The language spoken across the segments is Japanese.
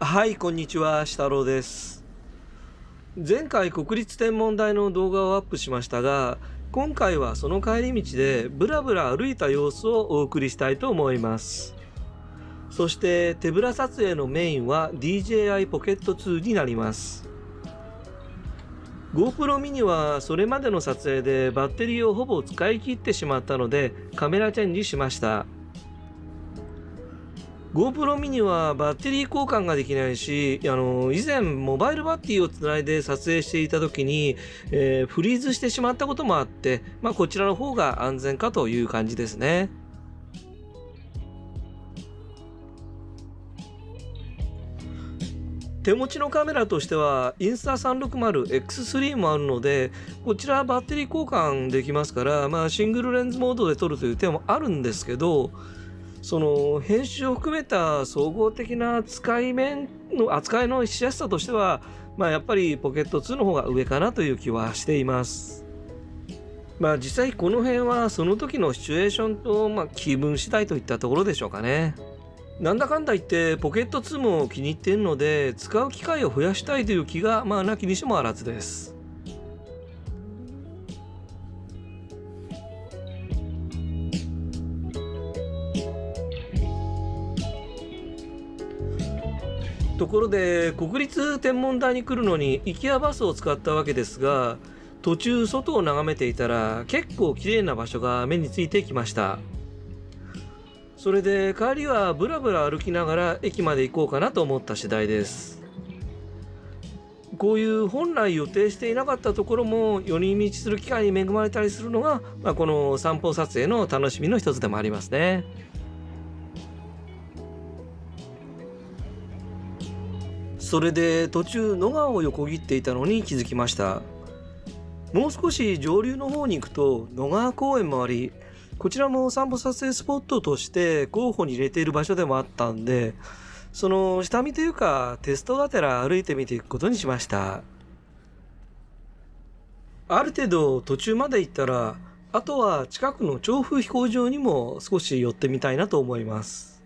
はいこんにちは下郎です。前回国立天文台の動画をアップしましたが今回はその帰り道でブラブラ歩いた様子をお送りしたいと思います。そして手ぶら撮影のメインは DJI Pocket 2になります。GoPro mini はそれまでの撮影でバッテリーをほぼ使い切ってしまったのでカメラチェンジしました。GoPro mini はバッテリー交換ができないし、あの、以前モバイルバッテリーをつないで撮影していた時に、えー、フリーズしてしまったこともあって、まあこちらの方が安全かという感じですね。手持ちのカメラとしてはインスタ 360X3 もあるのでこちらバッテリー交換できますから、まあ、シングルレンズモードで撮るという手もあるんですけどその編集を含めた総合的な使い面の扱いのしやすさとしては、まあ、やっぱりポケット2の方が上かなという気はしています。まあ実際この辺はその時のシチュエーションと、まあ、気分次第といったところでしょうかね。なんだかんだ言ってポケット2も気に入っているので使う機会を増やしたいという気がまあなきにしもあらずです。ころで国立天文台に来るのに行きやバスを使ったわけですが途中外を眺めていたら結構綺麗な場所が目についてきましたそれで帰りはブラブラ歩きながら駅まで行こうかなと思った次第ですこういう本来予定していなかったところも寄り道する機会に恵まれたりするのが、まあ、この散歩撮影の楽しみの一つでもありますね。それで途中野川を横切っていたのに気づきました。もう少し上流の方に行くと野川公園もありこちらも散歩撮影スポットとして候補に入れている場所でもあったんでその下見というかテストがてら歩いてみていくことにしました。ある程度途中まで行ったらあとは近くの調布飛行場にも少し寄ってみたいなと思います。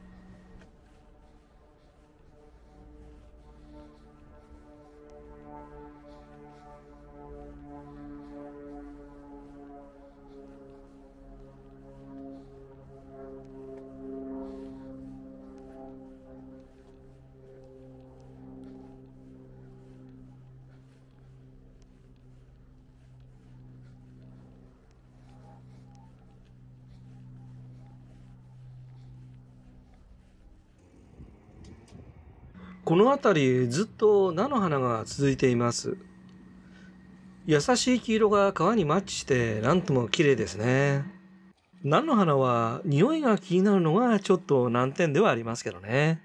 この辺りずっと菜の花が続いています。優しい黄色が川にマッチしてなんとも綺麗ですね。菜の花は匂いが気になるのがちょっと難点ではありますけどね。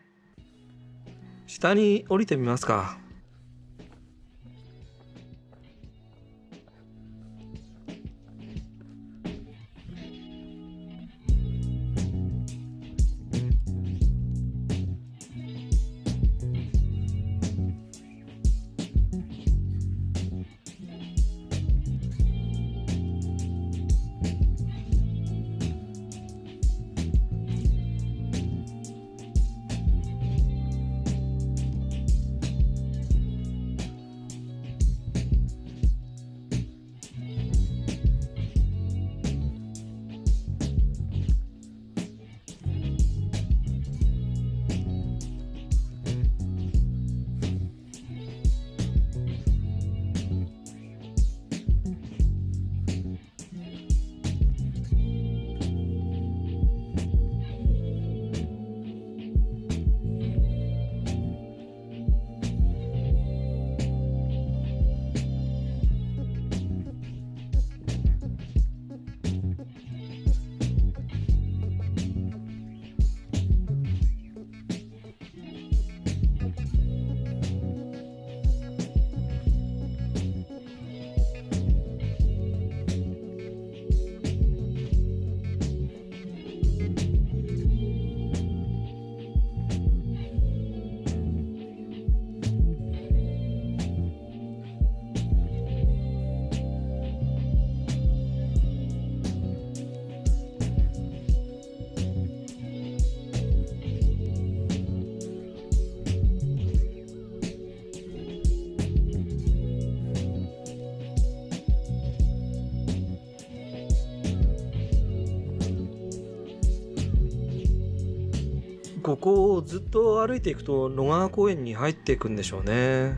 下に降りてみますか。ここをずっと歩いていくと野川公園に入っていくんでしょうね。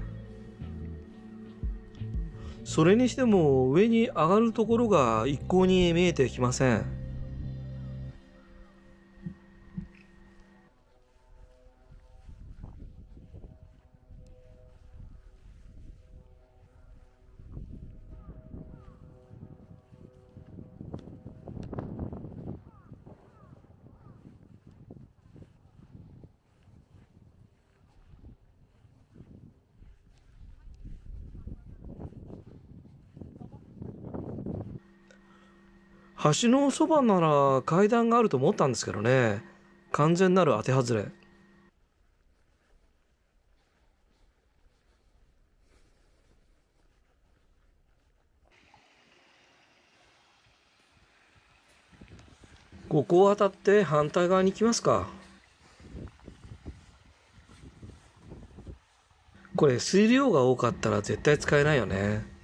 それにしても上に上がるところが一向に見えてきません。橋のそばなら階段があると思ったんですけどね。完全なる当て外れ。ここを渡って反対側に行きますか。これ水量が多かったら絶対使えないよね。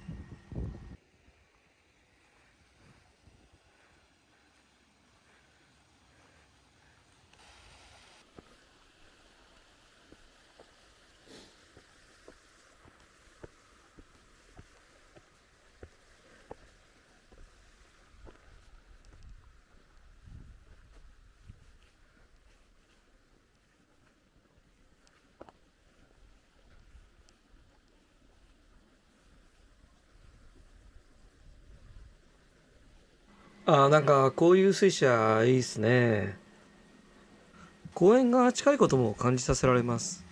あなんかこういう水車いいっすね。公園が近いことも感じさせられます。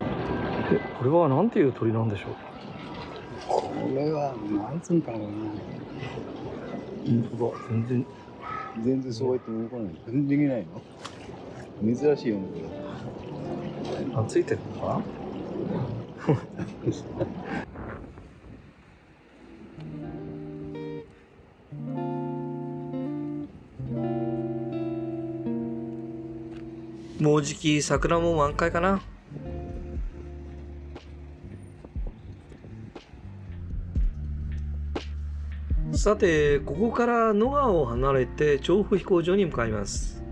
えこれは何ていう鳥なんでしょう？これはなんつうんかな。本当だ全然全然そうやって動かない。全然できないの。珍しいよね。こあついてるのかもうじき桜も満開かなさてここから野川を離れて調布飛行場に向かいます。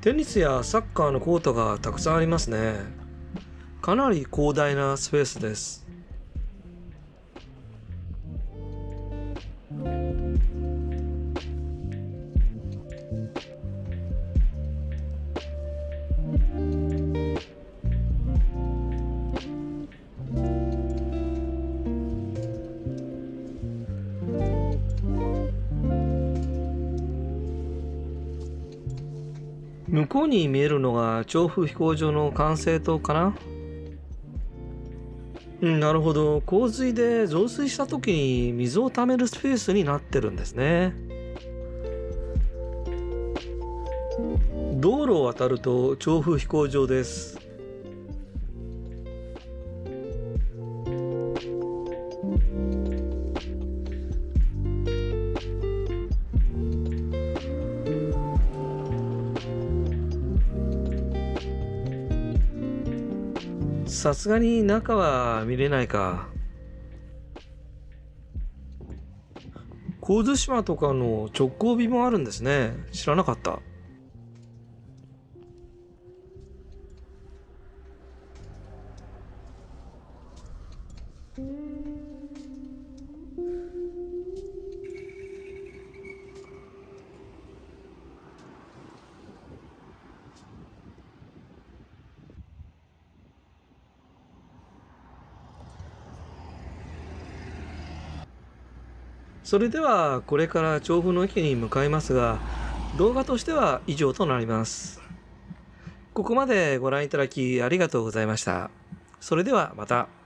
テニスやサッカーのコートがたくさんありますね。かなり広大なスペースです。向こうに見えるのが調布飛行場の管制塔かな？うんなるほど。洪水で増水した時に水をためるスペースになってるんですね。道路を渡ると調布飛行場です。さすがに中は見れないか。神津島とかの直行便もあるんですね。知らなかった。うんそれではこれから調布の駅に向かいますが動画としては以上となります。ここまでご覧いただきありがとうございました。それではまた。